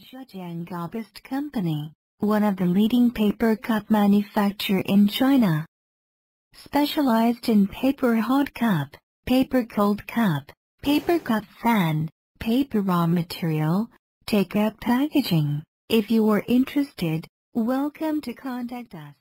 Zhejiang Gobest Company, one of the leading paper cup manufacturer in China. Specialized in paper hot cup, paper cold cup, paper cup fan, paper raw material, take up packaging. If you are interested, welcome to contact us.